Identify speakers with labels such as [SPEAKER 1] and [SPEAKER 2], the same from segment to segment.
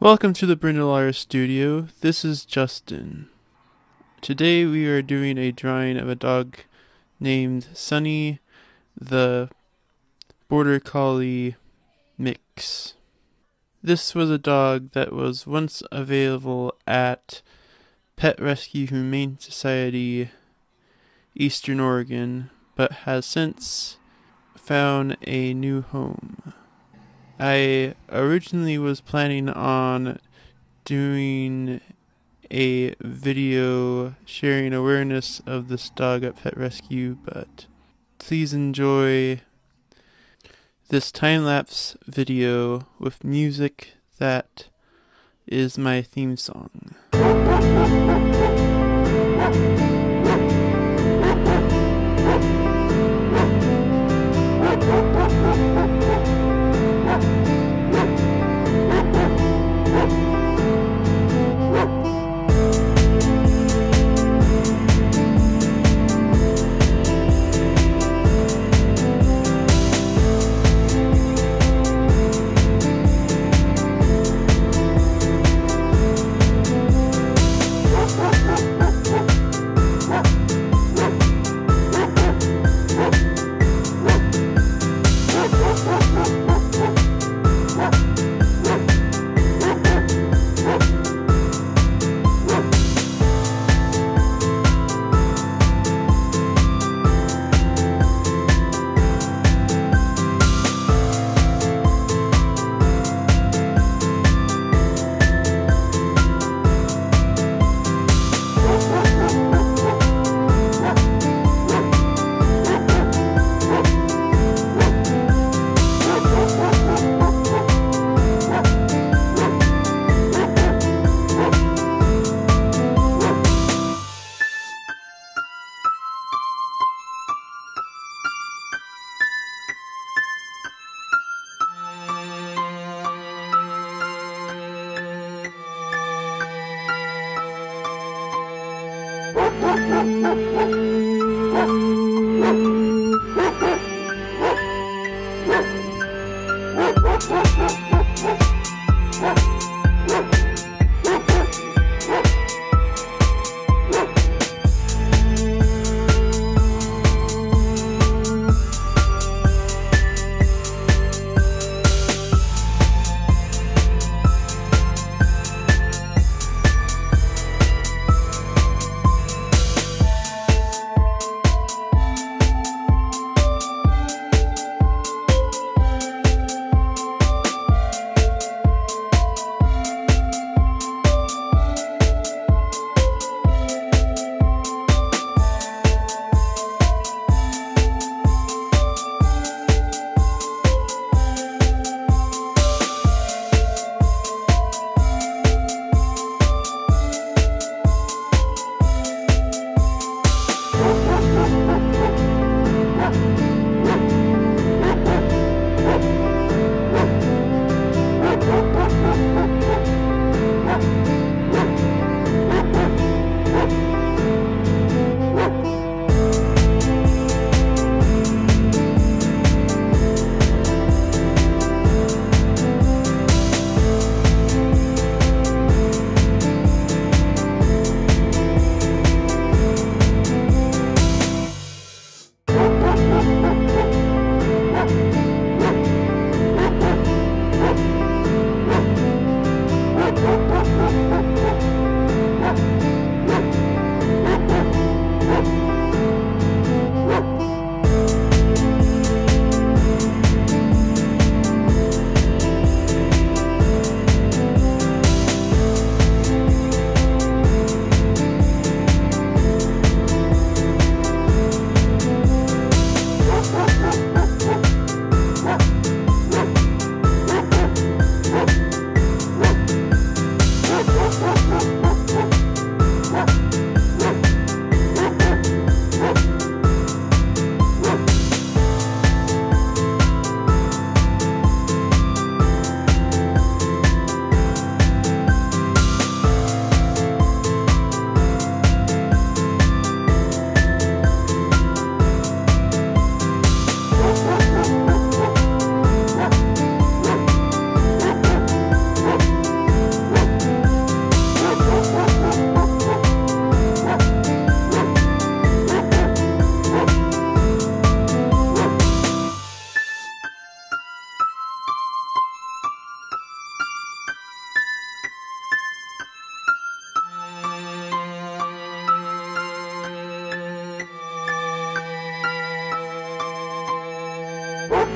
[SPEAKER 1] Welcome to the Brindle Artist Studio. This is Justin. Today we are doing a drawing of a dog named Sunny the Border Collie Mix. This was a dog that was once available at Pet Rescue Humane Society Eastern Oregon, but has since found a new home. I originally was planning on doing a video sharing awareness of this dog at Pet Rescue, but please enjoy this time lapse video with music that is my theme song. Ha ha ha!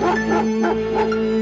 [SPEAKER 1] Ha ha ha!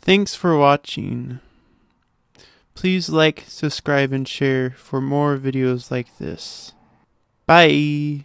[SPEAKER 1] Thanks for watching. Please like, subscribe, and share for more videos like this. Bye!